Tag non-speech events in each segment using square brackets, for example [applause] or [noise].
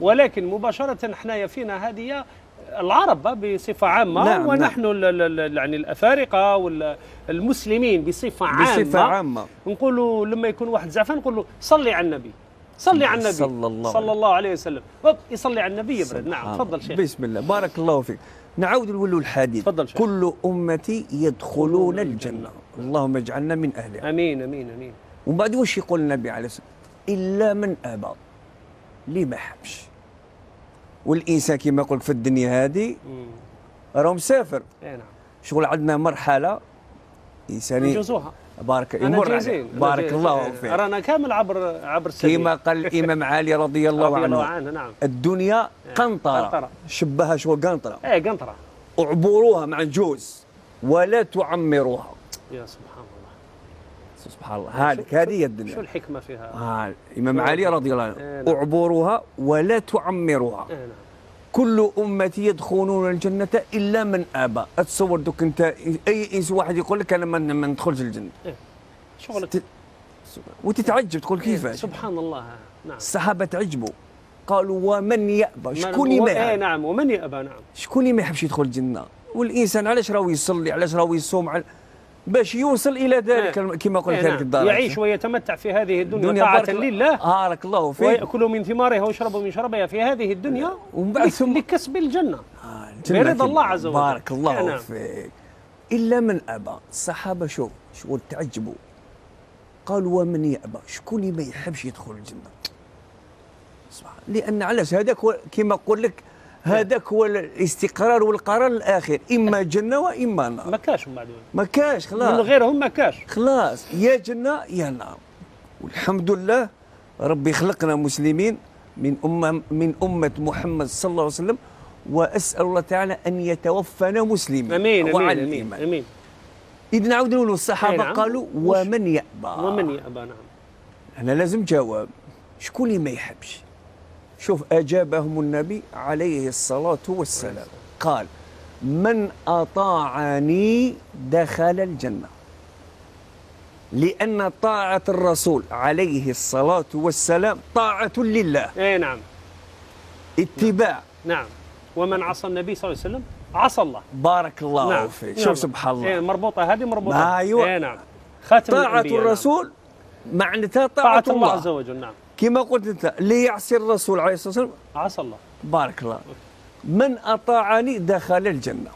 ولكن مباشرة حنايا فينا هذه العرب بصفة عامة نعم ونحن نعم. يعني الأفارقة والمسلمين بصفة عامة. بصفة عامة. نقولوا لما يكون واحد زعفان نقول له صلي على النبي. صلي على النبي. صلى الله, صلى الله عليه وسلم. يصلي على النبي يبرد. نعم تفضل شيخ. بسم الله. بارك الله فيك. نعود نولوا الحديث. تفضل شيخ. كل امتي يدخلون الجنة. اللهم اجعلنا من أهلها. آمين آمين آمين. ومن بعد وش يقول النبي عليه الصلاة والسلام؟ إلا من أبى. اللي ما حبش؟ والإنسان كما يقول في الدنيا هذه راه مسافر. نعم. شغل عندنا مرحلة انساني نجوزوها بارك يمر بارك جايزين. الله فيك. رانا كامل عبر عبر السبيل كما قال الإمام [laughs] علي رضي الله رضي عنه, الله عنه. نعم. الدنيا قنطرة, قنطرة. شبهها شو قنطرة. إيه قنطرة. اعبروها مع الجوز ولا تعمروها. يا سبحان الله. سبحان الله. هذه هذه هي الدنيا. شو الحكمة فيها؟ آه الامام علي رضي الله عنه. إيه نعم. أعبروها ولا تعمروها. إيه نعم. كل أمتي يدخلون الجنة إلا من أبى. أتصور دوك أنت أي إنس واحد يقول لك أنا ما ندخلش الجنة. إيه؟ شغلك وتتعجب تقول كيفاش إيه سبحان الله. نعم. الصحابة تعجبوا. قالوا ومن يأبى؟ شكون ما يحب نعم. ومن يأبى؟ نعم. شكون اللي ما يحبش يدخل الجنة؟ والإنسان علاش راهو يصلي؟ علاش راهو يصوم؟ على باش يوصل إلى ذلك نعم. كما قلت نعم. ذلك الدرجه يعيش ويتمتع في هذه الدنيا, الدنيا طاعة لله. بارك الله فيك. ويأكل من ثمارها ويشرب من شربها في هذه الدنيا ومن بعد ثم لكسب الجنة. آه برضا الله عز وجل. بارك الله نعم. فيك. إلا من أبى. الصحابة شوف شغل تعجبوا. قالوا ومن يأبى؟ شكون اللي ما يحبش يدخل الجنة؟ لأن علاش هذاك كما نقول لك هذاك هو الاستقرار والقرار الآخر إما جنة وإما نار. ما كاش من بعد. ما كاش خلاص. من غيرهم ما كاش. خلاص يا جنة يا نار. والحمد لله ربي خلقنا مسلمين من أمة من أمة محمد صلى الله عليه وسلم وأسأل الله تعالى أن يتوفنا مسلمين آمين آمين آمين, أمين. اذا نعود نقولوا الصحابة نعم. قالوا ومن يأبى؟ ومن يأبى نعم. أنا لازم جواب. شكون اللي ما يحبش؟ شوف أجابهم النبي عليه الصلاة والسلام. قال من أطاعني دخل الجنة. لأن طاعة الرسول عليه الصلاة والسلام طاعة لله. اي نعم. اتباع. نعم. ومن عصى النبي صلى الله عليه وسلم؟ عصى الله. بارك الله نعم. فيك. شوف نعم. سبحان الله. إيه مربوطة هذه مربوطة. أيوة اي نعم. خاتم طاعة الرسول نعم. معناتها طاعة, طاعة الله. عز وجل نعم. كما قلت أنت اللي يعصي الرسول عليه الصلاة والسلام. عصى الله. بارك الله. من أطاعني دخل الجنة.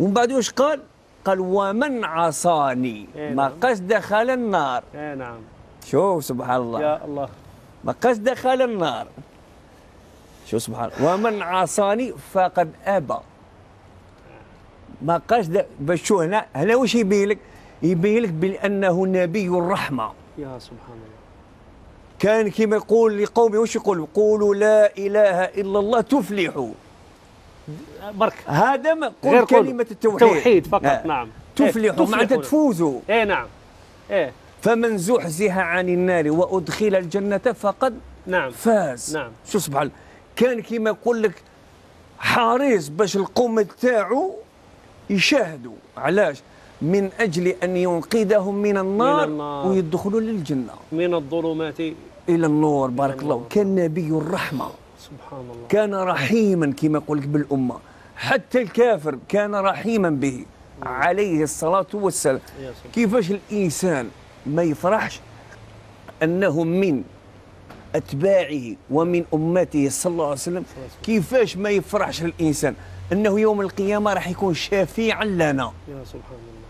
ومن بعد وش قال؟ قال ومن عصاني. إيه ما نعم. قاش دخل النار. اي نعم. شوف سبحان الله. يا الله. ما قاش دخل النار. شوف سبحان الله. ومن عصاني فقد أبى. ما قاش باش شو هنا هنا وش يبين لك؟ يبين لك بأنه نبي الرحمة. يا سبحان الله. كان كما يقول لقومه وش يقول؟ قولوا لا إله إلا الله تفلحوا. برك. هذا ما قول كلمة التوحيد. توحيد فقط آه. نعم. تفلحوا معناتها تفوزوا. إيه نعم. إيه. فمن زحزح عن النار وأدخل الجنة فقد نعم. فاز. نعم. شو سبحان كان كما يقول لك حريص باش القوم تاعو يشاهدوا. علاش؟ من أجل أن ينقذهم من النار, من النار. ويدخلوا للجنة. من الظلمات إلى النور بارك الله. كان نبي الرحمة. سبحان الله. كان رحيما كما يقول لك بالأمة. حتى الكافر كان رحيما به. عليه الصلاة والسلام. كيفاش الإنسان ما يفرحش أنه من أتباعه ومن أمته صلى الله عليه وسلم؟ كيفاش ما يفرحش الإنسان أنه يوم القيامة راح يكون شفيعا لنا؟ يا سبحان الله.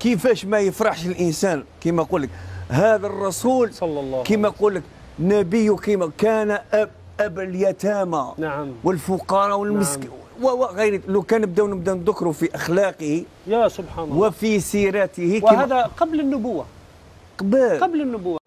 كيفاش ما يفرحش الإنسان كما أقول لك هذا الرسول صلى الله كما أقول لك نبي كما كان اب أب اليتامى نعم. والفقراء والمسكين نعم. وغير لو كان نبداو نبدأ نذكروا في أخلاقه يا سبحان الله. وفي سيرته وهذا قبل النبوة. قبل. قبل النبوة.